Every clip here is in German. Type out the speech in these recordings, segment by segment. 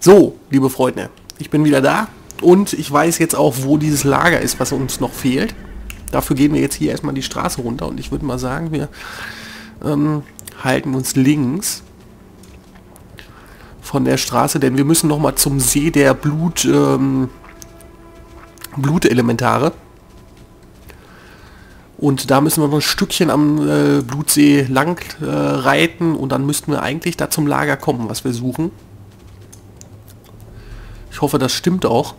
So, liebe Freunde, ich bin wieder da und ich weiß jetzt auch, wo dieses Lager ist, was uns noch fehlt. Dafür gehen wir jetzt hier erstmal die Straße runter und ich würde mal sagen, wir ähm, halten uns links von der Straße, denn wir müssen noch mal zum See der Blut ähm, Blutelementare. Und da müssen wir noch ein Stückchen am äh, Blutsee lang äh, reiten und dann müssten wir eigentlich da zum Lager kommen, was wir suchen. Ich hoffe, das stimmt auch.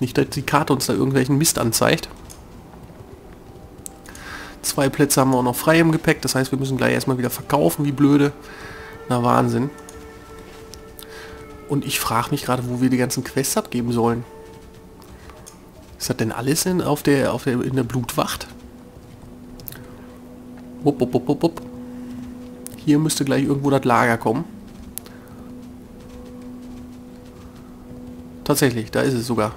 Nicht, dass die Karte uns da irgendwelchen Mist anzeigt. Zwei Plätze haben wir auch noch frei im Gepäck. Das heißt, wir müssen gleich erstmal wieder verkaufen, wie blöde. Na Wahnsinn. Und ich frage mich gerade, wo wir die ganzen Quests abgeben sollen. Ist das denn alles in, auf der, auf der, in der Blutwacht? Wupp, wupp, wupp, wupp. Hier müsste gleich irgendwo das Lager kommen. Tatsächlich, da ist es sogar.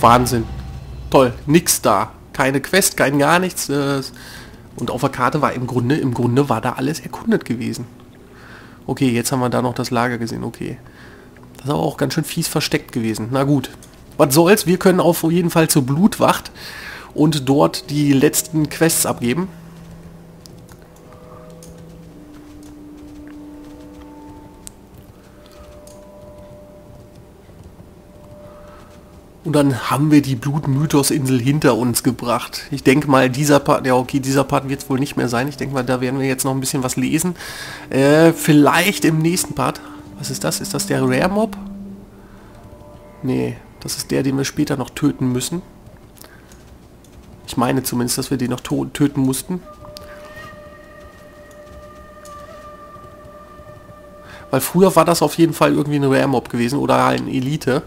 Wahnsinn. Toll, nix da. Keine Quest, kein gar nichts. Äh, und auf der Karte war im Grunde, im Grunde war da alles erkundet gewesen. Okay, jetzt haben wir da noch das Lager gesehen, okay. Das ist aber auch ganz schön fies versteckt gewesen. Na gut. Was soll's, wir können auf jeden Fall zur Blutwacht und dort die letzten Quests abgeben. Und dann haben wir die Blutmythos-Insel hinter uns gebracht. Ich denke mal, dieser Part, ja okay, dieser Part wird es wohl nicht mehr sein. Ich denke mal, da werden wir jetzt noch ein bisschen was lesen. Äh, vielleicht im nächsten Part. Was ist das? Ist das der Rare Mob? Nee, das ist der, den wir später noch töten müssen. Ich meine zumindest, dass wir den noch töten mussten. Weil früher war das auf jeden Fall irgendwie ein Rare Mob gewesen oder ein Elite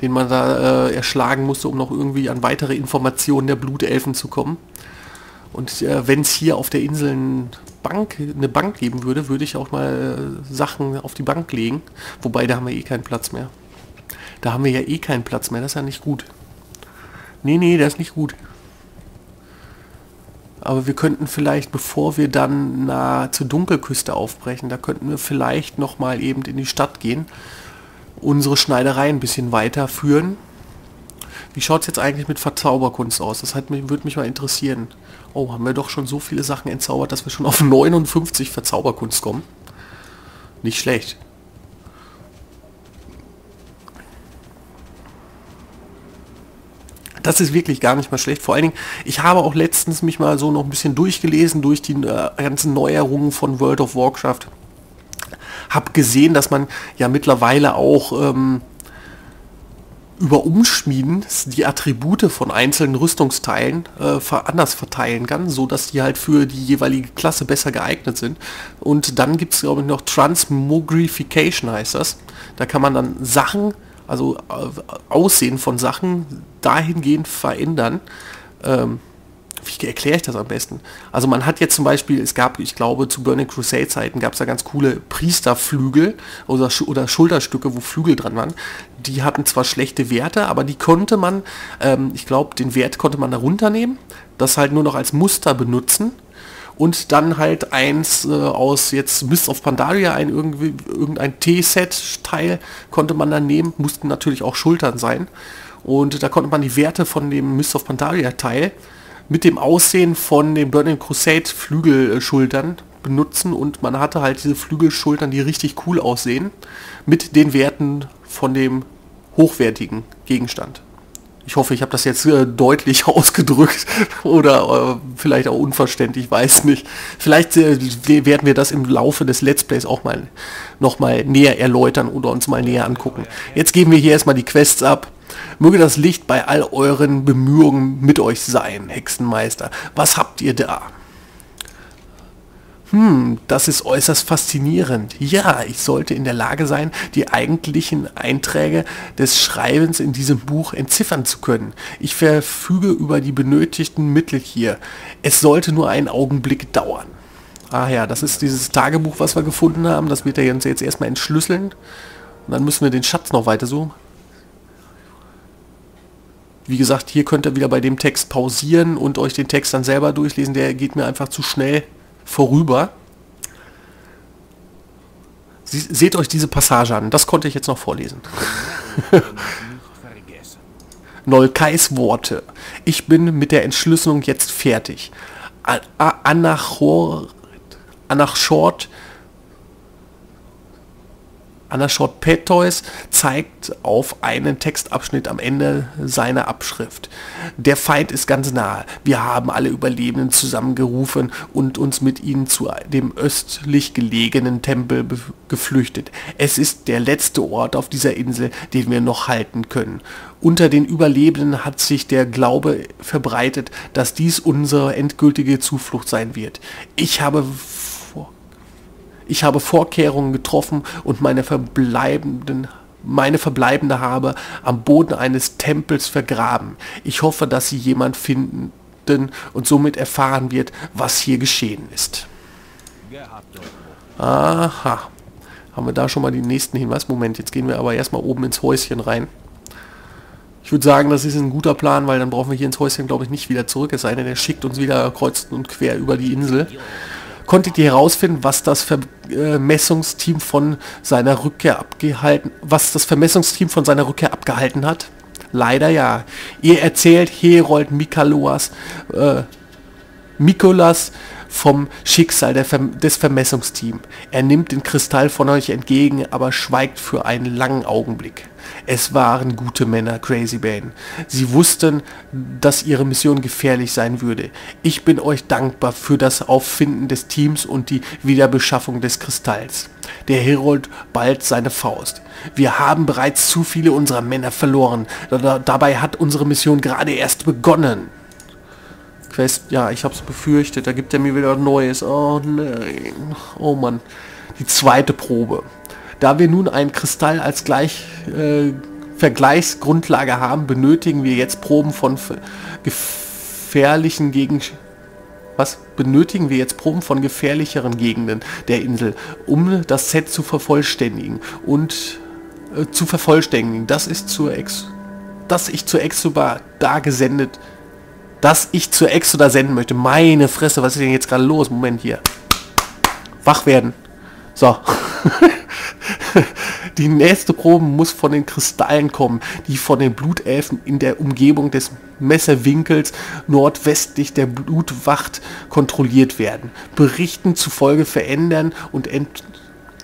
den man da äh, erschlagen musste, um noch irgendwie an weitere Informationen der Blutelfen zu kommen. Und äh, wenn es hier auf der Insel ein Bank, eine Bank geben würde, würde ich auch mal äh, Sachen auf die Bank legen. Wobei, da haben wir eh keinen Platz mehr. Da haben wir ja eh keinen Platz mehr, das ist ja nicht gut. Nee, nee, das ist nicht gut. Aber wir könnten vielleicht, bevor wir dann nah zur Dunkelküste aufbrechen, da könnten wir vielleicht noch mal eben in die Stadt gehen unsere Schneiderei ein bisschen weiterführen. Wie schaut es jetzt eigentlich mit Verzauberkunst aus? Das hat mich, würde mich mal interessieren. Oh, haben wir doch schon so viele Sachen entzaubert, dass wir schon auf 59 Verzauberkunst kommen. Nicht schlecht. Das ist wirklich gar nicht mal schlecht. Vor allen Dingen, ich habe auch letztens mich mal so noch ein bisschen durchgelesen durch die äh, ganzen Neuerungen von World of Warcraft habe gesehen, dass man ja mittlerweile auch ähm, über Umschmieden die Attribute von einzelnen Rüstungsteilen äh, anders verteilen kann, so dass die halt für die jeweilige Klasse besser geeignet sind. Und dann gibt es glaube ich noch Transmogrification heißt das. Da kann man dann Sachen, also äh, Aussehen von Sachen dahingehend verändern. Ähm, wie erkläre ich das am besten? Also man hat jetzt zum Beispiel, es gab, ich glaube, zu Burning Crusade Zeiten gab es da ganz coole Priesterflügel oder, oder Schulterstücke, wo Flügel dran waren. Die hatten zwar schlechte Werte, aber die konnte man, ähm, ich glaube, den Wert konnte man da runternehmen, das halt nur noch als Muster benutzen und dann halt eins äh, aus jetzt Mist of Pandaria, ein irgendwie, irgendein T-Set-Teil konnte man dann nehmen, mussten natürlich auch Schultern sein. Und da konnte man die Werte von dem Mist of Pandaria Teil mit dem Aussehen von den Burning Crusade Flügelschultern benutzen und man hatte halt diese Flügelschultern, die richtig cool aussehen, mit den Werten von dem hochwertigen Gegenstand. Ich hoffe, ich habe das jetzt äh, deutlich ausgedrückt oder äh, vielleicht auch unverständlich, weiß nicht. Vielleicht äh, werden wir das im Laufe des Let's Plays auch mal noch mal näher erläutern oder uns mal näher angucken. Jetzt geben wir hier erstmal die Quests ab. Möge das Licht bei all euren Bemühungen mit euch sein, Hexenmeister. Was habt ihr da? Hm, das ist äußerst faszinierend. Ja, ich sollte in der Lage sein, die eigentlichen Einträge des Schreibens in diesem Buch entziffern zu können. Ich verfüge über die benötigten Mittel hier. Es sollte nur einen Augenblick dauern. Ah ja, das ist dieses Tagebuch, was wir gefunden haben. Das wird er uns jetzt erstmal entschlüsseln. Und dann müssen wir den Schatz noch weiter suchen. Wie gesagt, hier könnt ihr wieder bei dem Text pausieren und euch den Text dann selber durchlesen. Der geht mir einfach zu schnell vorüber. Sie, seht euch diese Passage an. Das konnte ich jetzt noch vorlesen. Nolkais Worte. Ich bin mit der Entschlüsselung jetzt fertig. Anachor, Anachort Anashort Petois zeigt auf einen Textabschnitt am Ende seiner Abschrift. Der Feind ist ganz nahe. Wir haben alle Überlebenden zusammengerufen und uns mit ihnen zu dem östlich gelegenen Tempel geflüchtet. Es ist der letzte Ort auf dieser Insel, den wir noch halten können. Unter den Überlebenden hat sich der Glaube verbreitet, dass dies unsere endgültige Zuflucht sein wird. Ich habe ich habe Vorkehrungen getroffen und meine verbleibenden meine verbleibende habe am Boden eines Tempels vergraben. Ich hoffe, dass sie jemand finden und somit erfahren wird, was hier geschehen ist. Aha. Haben wir da schon mal den nächsten Hinweis? Moment, jetzt gehen wir aber erstmal oben ins Häuschen rein. Ich würde sagen, das ist ein guter Plan, weil dann brauchen wir hier ins Häuschen, glaube ich, nicht wieder zurück. Es sei denn, er schickt uns wieder kreuz und quer über die Insel. Konntet ihr herausfinden, was das Vermessungsteam von seiner Rückkehr abgehalten, was das Vermessungsteam von seiner Rückkehr abgehalten hat? Leider ja. Ihr erzählt Herold Mikaloas, äh, Mikolas vom Schicksal Verm des Vermessungsteams. Er nimmt den Kristall von euch entgegen, aber schweigt für einen langen Augenblick. Es waren gute Männer, Crazy Bane. Sie wussten, dass ihre Mission gefährlich sein würde. Ich bin euch dankbar für das Auffinden des Teams und die Wiederbeschaffung des Kristalls. Der Herold ballt seine Faust. Wir haben bereits zu viele unserer Männer verloren. Dabei hat unsere Mission gerade erst begonnen. Quest, ja, ich hab's befürchtet, da gibt er mir wieder Neues. Oh nein. Oh Mann. Die zweite Probe. Da wir nun einen Kristall als gleich, äh, Vergleichsgrundlage haben, benötigen wir jetzt Proben von gefährlichen Gegenden. Was benötigen wir jetzt Proben von gefährlicheren Gegenden der Insel, um das Set zu vervollständigen und äh, zu vervollständigen. Das ist zur Ex, dass ich zur Exoba da gesendet, dass ich zur Exoda senden möchte. Meine Fresse, was ist denn jetzt gerade los? Moment hier. Wach werden. So. die nächste Probe muss von den Kristallen kommen, die von den Blutelfen in der Umgebung des Messerwinkels nordwestlich der Blutwacht kontrolliert werden. Berichten zufolge verändern und ent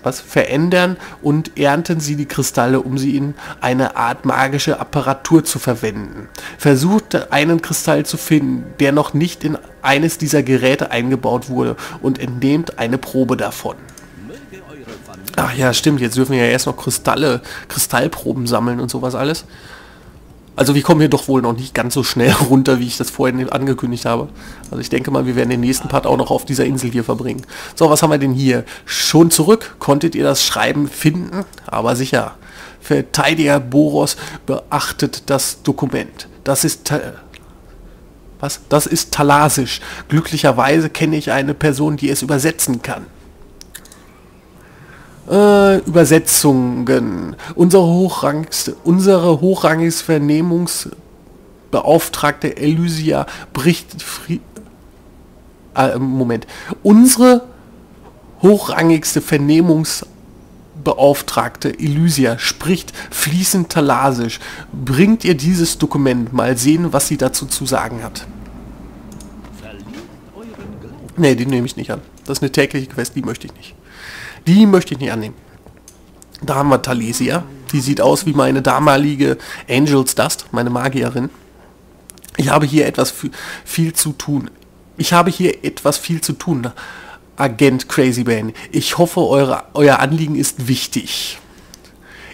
was verändern und ernten sie die Kristalle, um sie in eine Art magische Apparatur zu verwenden. Versucht einen Kristall zu finden, der noch nicht in eines dieser Geräte eingebaut wurde und entnehmt eine Probe davon. Ach ja, stimmt, jetzt dürfen wir ja erst noch Kristalle, Kristallproben sammeln und sowas alles. Also wir kommen hier doch wohl noch nicht ganz so schnell runter, wie ich das vorhin angekündigt habe. Also ich denke mal, wir werden den nächsten Part auch noch auf dieser Insel hier verbringen. So, was haben wir denn hier? Schon zurück? Konntet ihr das Schreiben finden? Aber sicher. Verteidiger Boros beachtet das Dokument. Das ist... Was? Das ist Talasisch. Glücklicherweise kenne ich eine Person, die es übersetzen kann. Äh, Übersetzungen. Unsere hochrangigste, unsere hochrangigste Vernehmungsbeauftragte Elysia bricht... Fri äh, Moment. Unsere hochrangigste Vernehmungsbeauftragte Elysia spricht fließend Talasisch. Bringt ihr dieses Dokument, mal sehen, was sie dazu zu sagen hat. Ne, die nehme ich nicht an. Das ist eine tägliche Quest, die möchte ich nicht. Die möchte ich nicht annehmen. Da haben wir Talesia. Die sieht aus wie meine damalige Angels Dust, meine Magierin. Ich habe hier etwas viel zu tun. Ich habe hier etwas viel zu tun, Agent Crazy Bane. Ich hoffe, eure, euer Anliegen ist wichtig.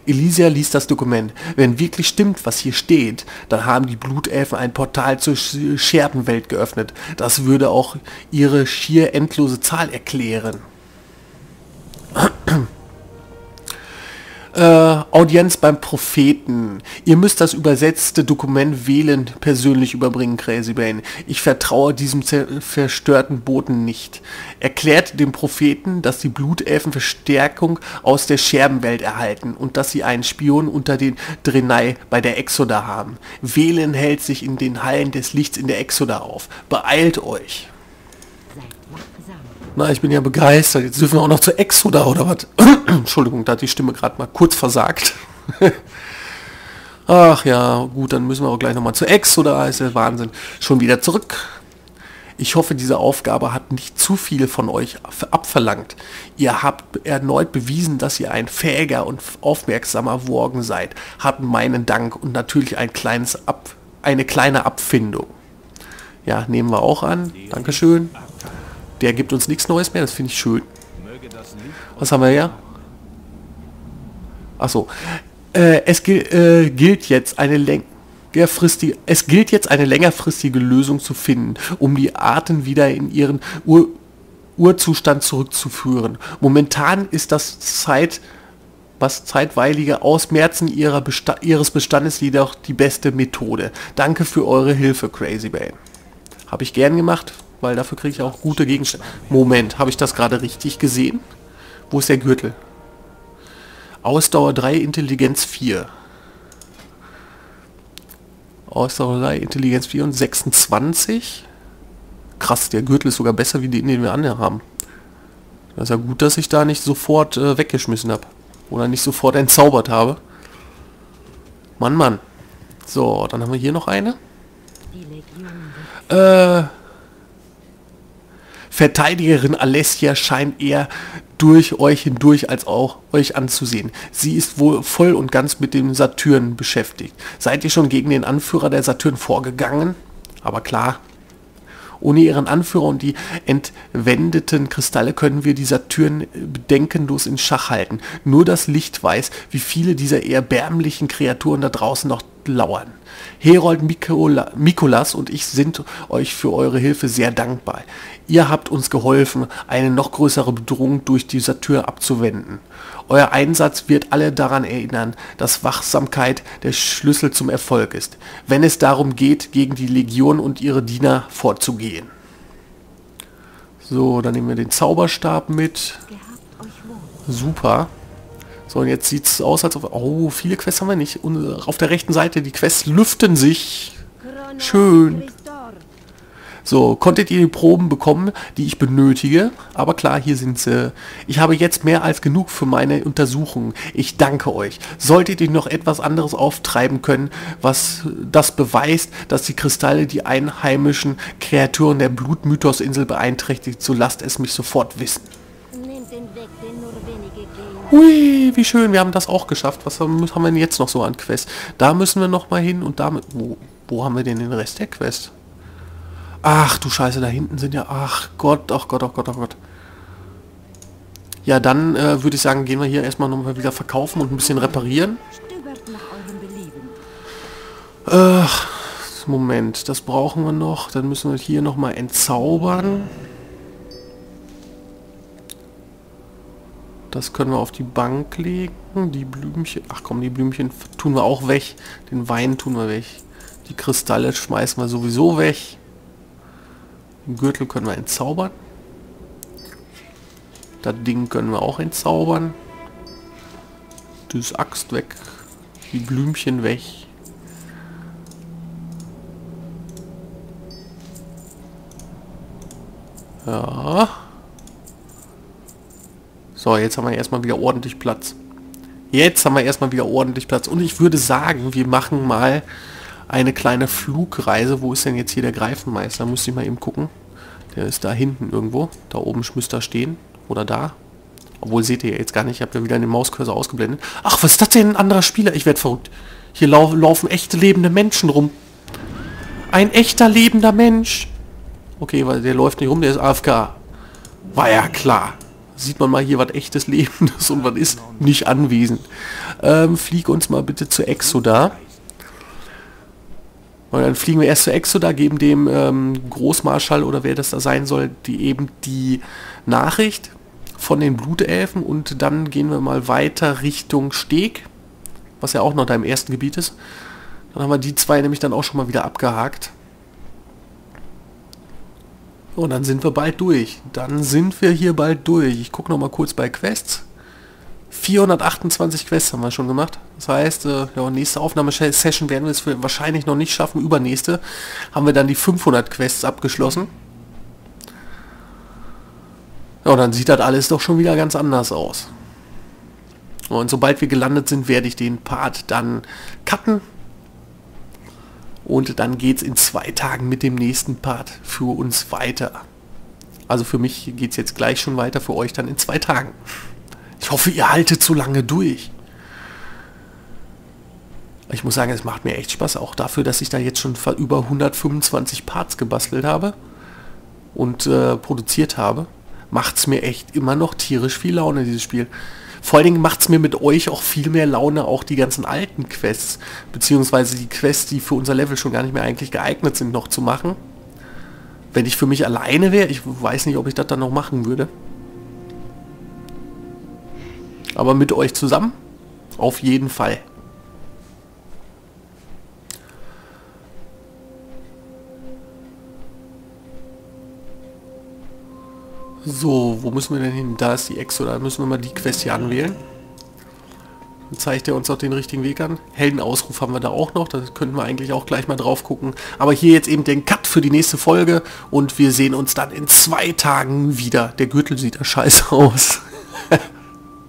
Elysia liest das Dokument. Wenn wirklich stimmt, was hier steht, dann haben die Blutelfen ein Portal zur Scherbenwelt geöffnet. Das würde auch ihre schier endlose Zahl erklären. Äh, Audienz beim Propheten. Ihr müsst das übersetzte Dokument wählen, persönlich überbringen, Crazy Bane. Ich vertraue diesem verstörten Boten nicht. Erklärt dem Propheten, dass die Blutelfen Verstärkung aus der Scherbenwelt erhalten und dass sie einen Spion unter den Drenai bei der Exoda haben. Wählen hält sich in den Hallen des Lichts in der Exoda auf. Beeilt euch. Na, ich bin ja begeistert. Jetzt dürfen wir auch noch zur Exoda oder was? Entschuldigung, da hat die Stimme gerade mal kurz versagt. Ach ja, gut, dann müssen wir auch gleich nochmal zur Exoda. Ist ja Wahnsinn. Schon wieder zurück. Ich hoffe, diese Aufgabe hat nicht zu viel von euch abverlangt. Ihr habt erneut bewiesen, dass ihr ein fähiger und aufmerksamer Worgen seid. Habt meinen Dank und natürlich ein kleines Ab eine kleine Abfindung. Ja, nehmen wir auch an. Dankeschön. Der gibt uns nichts Neues mehr, das finde ich schön. Was haben wir hier? Achso. Äh, es äh, gilt jetzt eine längerfristige, es gilt jetzt eine längerfristige Lösung zu finden, um die Arten wieder in ihren Ur Urzustand zurückzuführen. Momentan ist das Zeit was zeitweilige Ausmerzen ihrer Besta ihres Bestandes jedoch die beste Methode. Danke für eure Hilfe, Crazy Bane. Habe ich gern gemacht, weil dafür kriege ich auch gute Gegenstände. Moment, habe ich das gerade richtig gesehen? Wo ist der Gürtel? Ausdauer 3, Intelligenz 4. Ausdauer 3, Intelligenz 4 und 26. Krass, der Gürtel ist sogar besser wie den, den wir haben. Das ist ja gut, dass ich da nicht sofort äh, weggeschmissen habe. Oder nicht sofort entzaubert habe. Mann, Mann. So, dann haben wir hier noch eine. Äh, Verteidigerin Alessia scheint eher durch euch hindurch als auch euch anzusehen. Sie ist wohl voll und ganz mit dem Saturn beschäftigt. Seid ihr schon gegen den Anführer der Saturn vorgegangen? Aber klar, ohne ihren Anführer und die entwendeten Kristalle können wir die Saturn bedenkenlos in Schach halten. Nur das Licht weiß, wie viele dieser erbärmlichen Kreaturen da draußen noch lauern. Herold Mikola, Mikolas und ich sind euch für eure Hilfe sehr dankbar. Ihr habt uns geholfen, eine noch größere Bedrohung durch die Satyr abzuwenden. Euer Einsatz wird alle daran erinnern, dass Wachsamkeit der Schlüssel zum Erfolg ist, wenn es darum geht, gegen die Legion und ihre Diener vorzugehen. So, dann nehmen wir den Zauberstab mit. Super. So, und jetzt sieht es aus, als ob... Oh, viele Quests haben wir nicht. Und auf der rechten Seite, die Quests lüften sich. Schön. So, konntet ihr die Proben bekommen, die ich benötige? Aber klar, hier sind sie. Ich habe jetzt mehr als genug für meine Untersuchungen. Ich danke euch. Solltet ihr noch etwas anderes auftreiben können, was das beweist, dass die Kristalle die einheimischen Kreaturen der Blutmythosinsel beeinträchtigt, so lasst es mich sofort wissen. Hui, wie schön, wir haben das auch geschafft. Was haben, wir denn jetzt noch so an Quest? Da müssen wir noch mal hin und damit... Wo, wo haben wir denn den Rest der Quest? Ach du Scheiße, da hinten sind ja... Ach Gott, ach Gott, ach Gott, ach Gott. Ja, dann äh, würde ich sagen, gehen wir hier erstmal nochmal wieder verkaufen und ein bisschen reparieren. Äh, Moment, das brauchen wir noch. Dann müssen wir hier nochmal entzaubern. Das können wir auf die Bank legen. Die Blümchen... Ach komm, die Blümchen tun wir auch weg. Den Wein tun wir weg. Die Kristalle schmeißen wir sowieso weg. Den Gürtel können wir entzaubern. Das Ding können wir auch entzaubern. Das Axt weg. Die Blümchen weg. Ja. So, jetzt haben wir erstmal wieder ordentlich Platz. Jetzt haben wir erstmal wieder ordentlich Platz. Und ich würde sagen, wir machen mal eine kleine Flugreise. Wo ist denn jetzt hier der Greifenmeister? Muss ich mal eben gucken. Der ist da hinten irgendwo. Da oben müsste er stehen. Oder da. Obwohl seht ihr jetzt gar nicht. Ich habe ja wieder den Mauscursor ausgeblendet. Ach, was ist das denn? Ein anderer Spieler. Ich werde verrückt. Hier lau laufen echte lebende Menschen rum. Ein echter lebender Mensch. Okay, weil der läuft nicht rum, der ist AFK. War ja klar. Sieht man mal hier was echtes Lebendes und was ist nicht anwesend. Ähm, flieg uns mal bitte zu Exoda. Und dann fliegen wir erst zu Exoda, geben dem ähm, Großmarschall oder wer das da sein soll, die eben die Nachricht von den Blutelfen und dann gehen wir mal weiter Richtung Steg, was ja auch noch deinem ersten Gebiet ist. Dann haben wir die zwei nämlich dann auch schon mal wieder abgehakt. Und dann sind wir bald durch. Dann sind wir hier bald durch. Ich gucke noch mal kurz bei Quests. 428 Quests haben wir schon gemacht. Das heißt, äh, ja, nächste Aufnahmesession werden wir es wahrscheinlich noch nicht schaffen. Übernächste haben wir dann die 500 Quests abgeschlossen. Ja, dann sieht das alles doch schon wieder ganz anders aus. Und sobald wir gelandet sind, werde ich den Part dann cutten. Und dann geht es in zwei Tagen mit dem nächsten Part für uns weiter. Also für mich geht es jetzt gleich schon weiter, für euch dann in zwei Tagen. Ich hoffe, ihr haltet so lange durch. Ich muss sagen, es macht mir echt Spaß, auch dafür, dass ich da jetzt schon über 125 Parts gebastelt habe und äh, produziert habe macht es mir echt immer noch tierisch viel Laune, dieses Spiel. Vor allen Dingen macht es mir mit euch auch viel mehr Laune, auch die ganzen alten Quests, beziehungsweise die Quests, die für unser Level schon gar nicht mehr eigentlich geeignet sind, noch zu machen. Wenn ich für mich alleine wäre, ich weiß nicht, ob ich das dann noch machen würde. Aber mit euch zusammen, auf jeden Fall. So, wo müssen wir denn hin? Da ist die Ex, oder müssen wir mal die Quest hier anwählen? Dann zeigt er uns auch den richtigen Weg an. Heldenausruf haben wir da auch noch, da könnten wir eigentlich auch gleich mal drauf gucken. Aber hier jetzt eben den Cut für die nächste Folge und wir sehen uns dann in zwei Tagen wieder. Der Gürtel sieht ja scheiße aus.